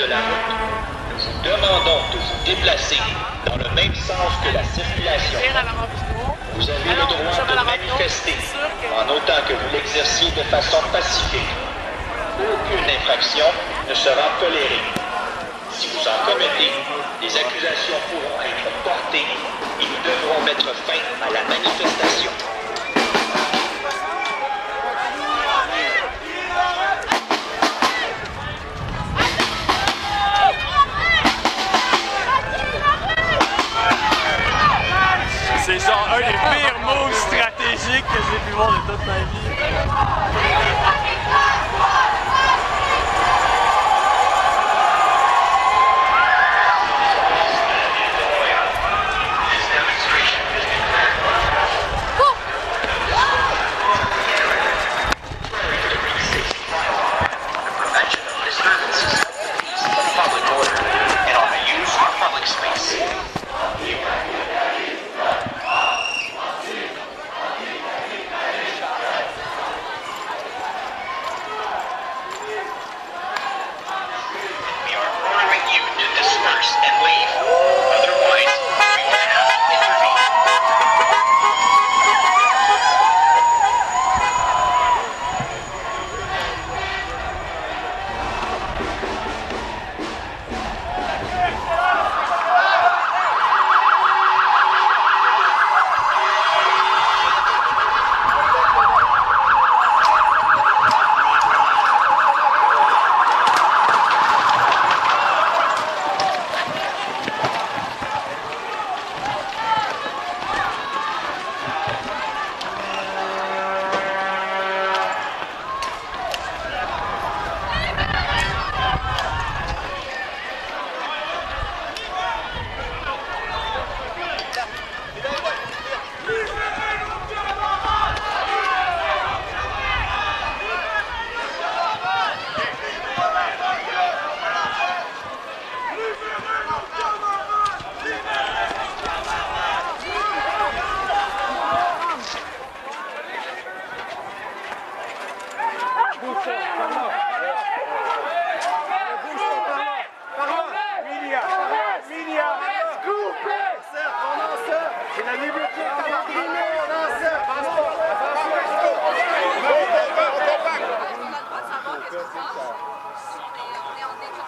de la route. Nous vous demandons de vous déplacer dans le même sens que la circulation. Vous avez le droit de manifester en autant que vous l'exerciez de façon pacifique. Aucune infraction ne sera tolérée. Si vous en commettez, les accusations pourront être portées et nous devrons mettre fin à la manifestation. Que j'ai pu voir de toute ma vie.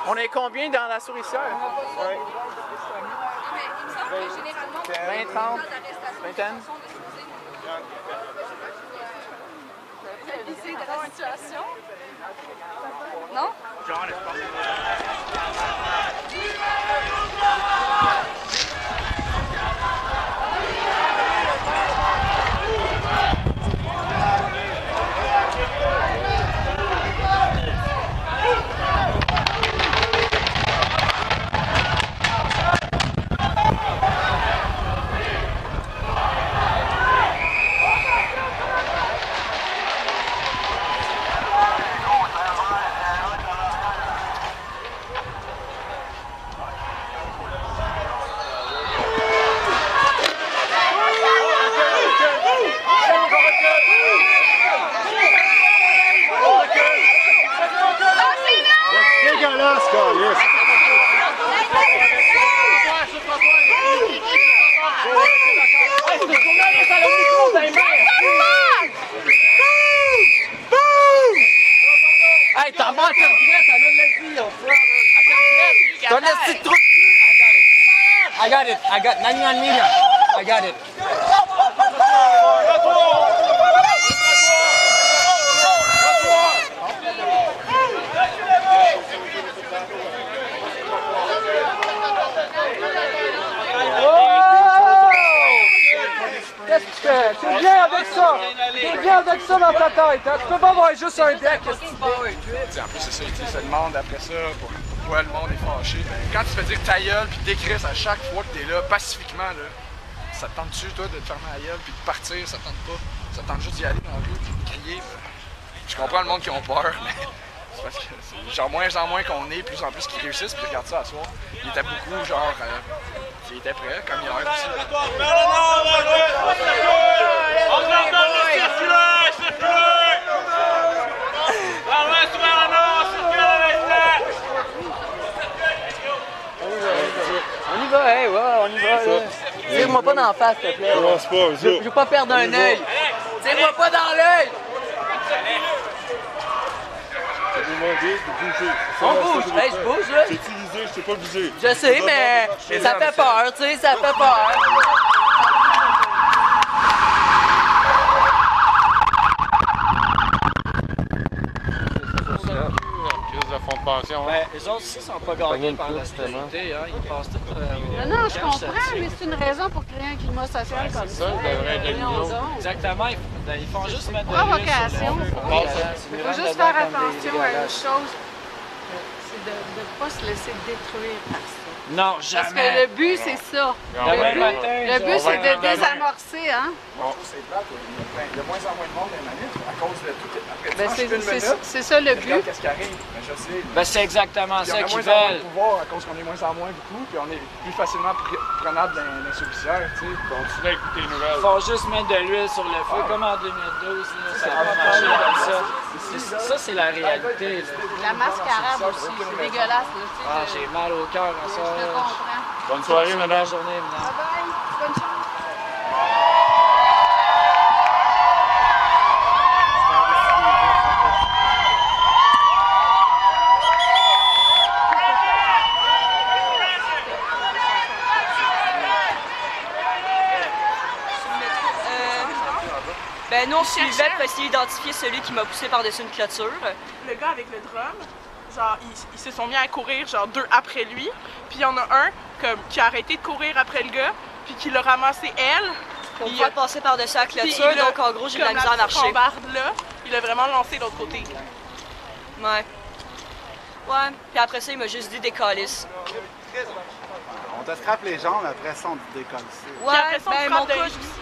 On est combien dans la souricière? 20, 30, vingtaine? de la situation. Non? Dégueulasse, câlisse. Hey, t'en vas à Terre-Grette, amène la vie, on fera. À Terre-Grette, T'as un esti de trou de cul. I got it, I got 99 media. I got it. Qu'est-ce que tu fais? T'es bien avec ça! T'es bien avec ça dans ta tête! Hein? Tu peux pas avoir juste un deck! En plus, c'est ça, ils se demandent après ça pour- pourquoi le monde est fâché. Quand tu fais dire ta gueule puis décris à chaque fois que t'es là, pacifiquement, là, ça te tente-tu, toi, de te fermer la gueule puis de partir, ça te tente pas. Ça te tente juste d'y aller dans la rue puis de crier. ben, Je comprends le monde qui ont peur, mais c'est parce que genre moins en moins qu'on est, plus en plus qu'ils réussissent, puis regarde ça à soir. Il était beaucoup, genre, euh, il était prêt, comme hier aussi. Pas d'en face, s'il te plaît. Commence pas, Je veux pas perdre un œil. Tiens-moi pas dans l'œil. On bouge. Hey, je bouge, là. J'ai utilisé, je t'ai pas visé. Je sais, mais ça fait peur, tu sais, ça fait peur. De de pension. Ben, les autres ici sont pas gagnés par la sécurité, hein. Ils passent tout euh, Non, non, je comprends, mais c'est une raison pour créer un climat social comme ça. ça, il devrait être. Exactement, ils, ben, ils font juste mettre de Provocation. Il faut juste faire attention à une chose, c'est de ne pas se laisser détruire par ça. Non, Parce que jamais. le but, c'est ça. Demain Le matin, but, le c'est de désamorcer, hein? Bon, c'est plate, il y a plein- il y a de moins en moins de monde dans les manifs à cause de tout. Ben, c'est- ça le but. qu'est-ce qui arrive. Mais je sais. Ben, c'est exactement Puis on ça a qu'ils moins en moins de veulent. pouvoir à cause qu'on est moins en moins beaucoup, puis on est plus facilement pr- prenable dans les souricières, tu sais. Continue à écouter les nouvelles. Ils font juste mettre de l'huile sur le feu, comme en 2012. là, ça va marcher comme ça. C'est- Ça, c'est la réalité. La masque arabe aussi, c'est dégueulasse. Là, Ah, je- j'ai mal au cœur je ça. te là. comprends. Bonne soirée, Bonne madame. journée, madame. Bye bye, bonne chance. Ben nous, on suivait pour essayer d'identifier celui qui m'a poussé par-dessus une clôture. le gars avec le drum, genre, ils, ils se sont mis à courir, genre, deux après lui. Puis il y en a un comme, qui a arrêté de courir après le gars, puis qui l'a ramassé elle. Pour Il a- passer par-dessus la clôture, donc en gros, j'ai de la misère à marcher. là, il a vraiment lancé de l'autre côté. Ouais. Ouais, puis après ça, il m'a juste dit des calices. On te scrape les jambes, après ça, on te décolle Ouais, Puis après ça, on ben frappe mon.